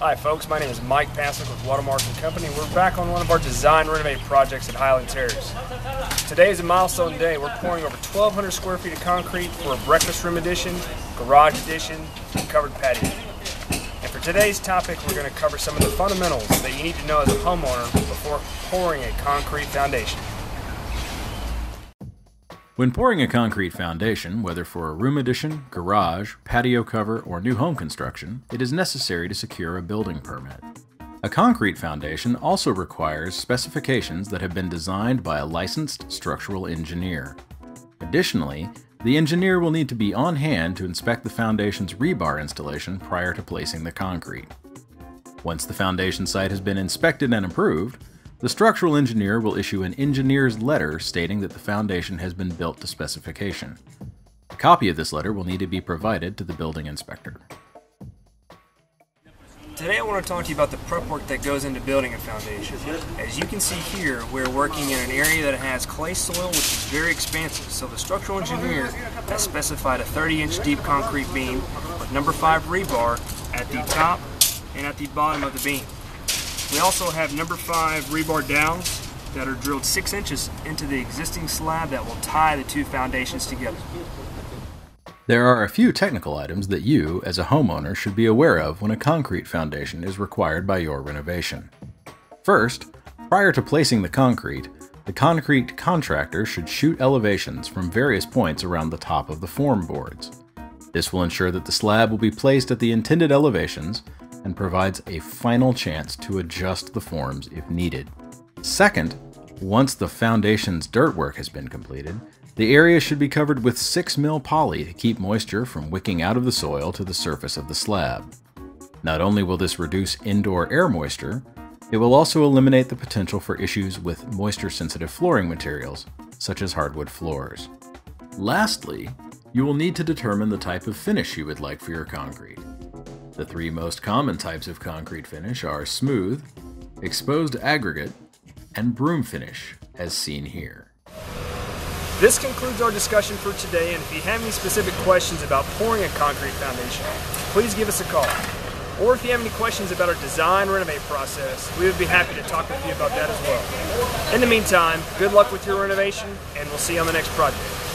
Hi folks, my name is Mike Pasek with Watermark & Company. We're back on one of our design renovate projects at Highland Terrace. Today is a milestone day. We're pouring over 1,200 square feet of concrete for a breakfast room addition, garage addition, and covered patio. And for today's topic, we're going to cover some of the fundamentals that you need to know as a homeowner before pouring a concrete foundation. When pouring a concrete foundation, whether for a room addition, garage, patio cover, or new home construction, it is necessary to secure a building permit. A concrete foundation also requires specifications that have been designed by a licensed structural engineer. Additionally, the engineer will need to be on hand to inspect the foundation's rebar installation prior to placing the concrete. Once the foundation site has been inspected and approved, the structural engineer will issue an engineer's letter stating that the foundation has been built to specification. A copy of this letter will need to be provided to the building inspector. Today I want to talk to you about the prep work that goes into building a foundation. As you can see here, we're working in an area that has clay soil which is very expansive, so the structural engineer has specified a 30 inch deep concrete beam with number 5 rebar at the top and at the bottom of the beam. We also have number five rebar dowels that are drilled six inches into the existing slab that will tie the two foundations together. There are a few technical items that you, as a homeowner, should be aware of when a concrete foundation is required by your renovation. First, prior to placing the concrete, the concrete contractor should shoot elevations from various points around the top of the form boards. This will ensure that the slab will be placed at the intended elevations and provides a final chance to adjust the forms if needed. Second, once the foundation's dirt work has been completed, the area should be covered with 6 mil poly to keep moisture from wicking out of the soil to the surface of the slab. Not only will this reduce indoor air moisture, it will also eliminate the potential for issues with moisture-sensitive flooring materials, such as hardwood floors. Lastly, you will need to determine the type of finish you would like for your concrete. The three most common types of concrete finish are smooth, exposed aggregate, and broom finish, as seen here. This concludes our discussion for today, and if you have any specific questions about pouring a concrete foundation, please give us a call. Or if you have any questions about our design renovate process, we would be happy to talk with you about that as well. In the meantime, good luck with your renovation, and we'll see you on the next project.